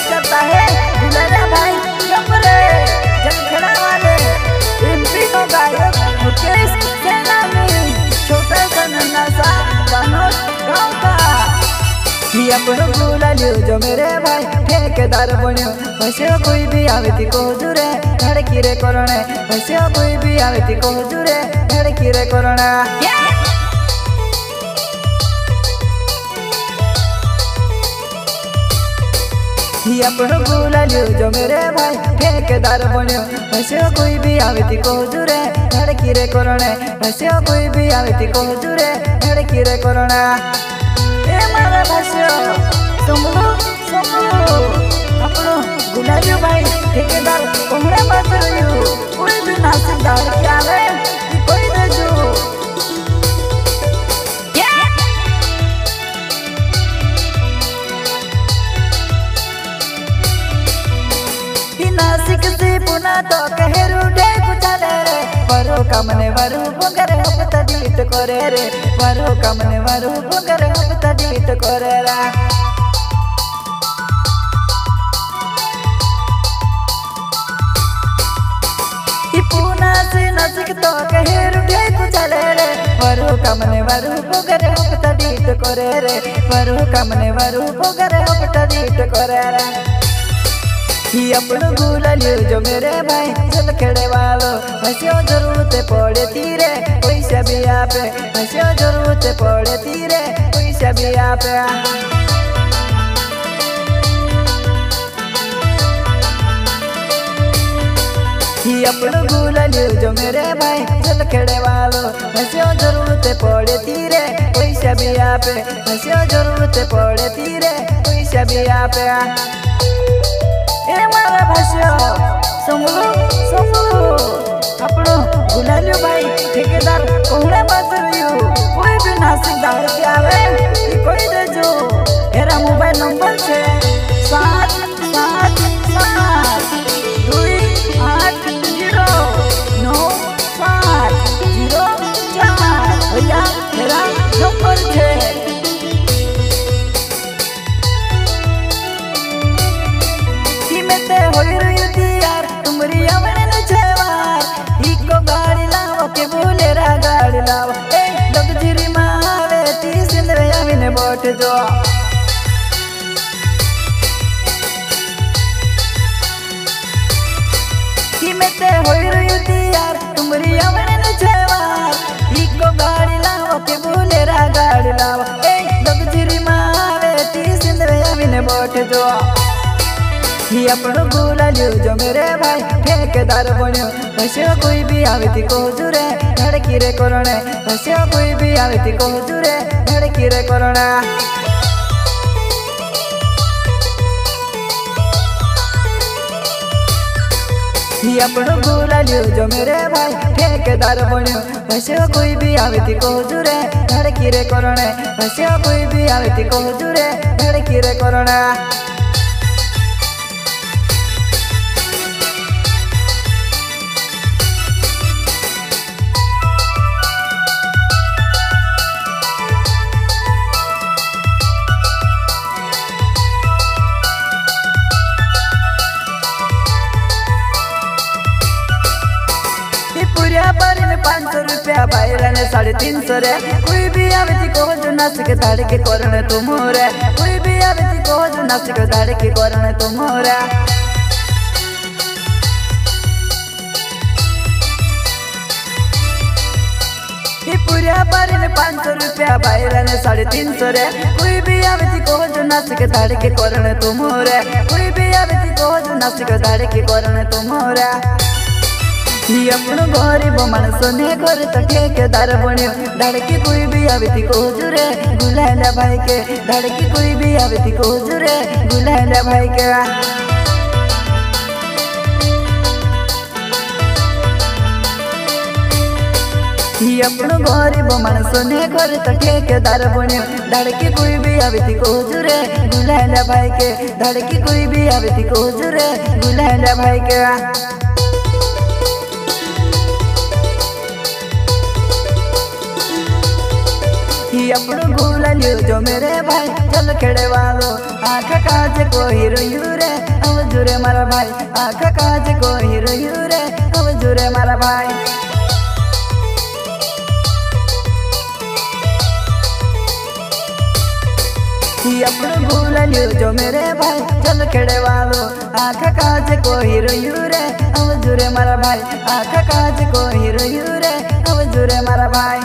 पेश करता है। दुलारा भाई, कमरे, जलखड़ा वाले एमपी गायक, मुकेश सेनानी छोटा सा नन्ना सा बनोट गाँव का ही अपन बोला लियो, जो मेरे भाई ठेकेदार बनियो। वैसे कोई भी आवे ती को जुरे धड़की रे कोरोना। वैसे कोई भी आवे ती को जुरे धड़की रे कोरोना। ही ଆପଣ ବୁଲାଲିଓ ଜମିରେ ଭାଇ କେଦାର ବଣ୍ୟ ହସିଓ କହିବି ଆମିତି କହୁଛୁରେ ଧଡ଼କିରେ କରୋଣା ହସିଓ କହିବି ଆମିତି କହୁଛୁରେ ଧଡ଼କିରେ କରୋଣା ଏ ମାରା ଭାଷ୍ୟ ସମ୍ଭୁ ସମ୍ଭୁ ଆପଣ ବୁଲାଲିଓ ଭାଇ ठेकेदार कोहड़ा बात रही हो कोई भी नासिकदार क्या है नासिक से पुना तो कहेरु डे कुचाले रे। वरु कमने वरु बगर हपता डीट करे रे। वरु कमने वरु बगर हपता डीट करे रे। पुना से नासिक तो कहेरु डे कुचाले रे। वरु कमने वरु बगर हपता डीट करे रे। वरु कमने वरु बगर हपता डीट करे रे। कि अपनो गुलालियो जो मेरे भाई चल खेड़े वालो। हंसियो ज़रूरत पड़े तीरे पैसा भी आपे। हंसियो ज़रूरत पड़े तीरे पैसा भी आपे। कि अपनो गुलालियो जो मेरे भाई चल खेड़े वालो। हंसियो ज़रूरत पड़े तीरे पैसा भी आपे। हंसियो ज़रूरत पड़े तीरे पैसा भी आपे। ભાષ્ય સમલો સમલો આપણો ગુલાલ્યો ભાઈ ઠેકેદાર કોહણે માત્ર રહ્યું કોઈ બી નાસીદાર કે આવે એ કોઈ દેજો એરા મોબાઈલ નંબર છે उठ जो। किमते होई रुती यार, तुमरी अमन न छवार इको गाड़ी लाव के बोलेरा गाड़ी लाव ए दबजिरी मावे ती सिंदरे अमिन बोठ जो। ही अपनो बोला लियो जो मेरे भाई। ठेकेदार बनियो, वैसे कोई भी आवे को जुरे धड़की रे कोरोना, वैसे कोई भी आवे को जुरे धड़की रे कोरोना। ही अपनो बोला लियो जो मेरे भाई। ठेकेदार बनियो, वैसे कोई भी आवे को जुरे धड़की रे कोरोना, वैसे कोई भी आवे को जुरे धड़की रे कोरोना। ये पूरा में पाँच सौ रुपया बाहर ने साढ़े तीन सौ रे। कोई भी आवे तुम रे तुम रे में पाँच सौ रुपया बाहर ने साढ़े तीन सौ रे। कोई भी आवे को जो नाच के के करने तुम रे आवे थी को नाच के दाढ़ के करने तुम रे ही अपनो गरीब मानस ने घर त ठेकेदार बन्यो धड़की कोई भी आवे को जुरे गुलाला भाई के। धड़की कोई भी आवे को जुरे गुलाला भाई के। अपनो गरीब मानस ने घर त ठेकेदार बन्यो धड़की कोई भी आवे को जुरे गुलाला भाई के। धड़की कोई भी आवे को जुरे गुलाला भाई के। अपनो भूलन यू जो मेरे भाई चल खेड़े वालो आँख काज को हीरो यूरे अब जुरे मारा भाई। आँख काज को हीरो यूरे अब जुरे मारा भाई। अपनो भूलन यू जो मेरे भाई चल खेड़े वालो आँख काज को हीरो यूरे अब जुरे मारा भाई। आँख काज को हीरो यूरे अब जुरे मारा भाई।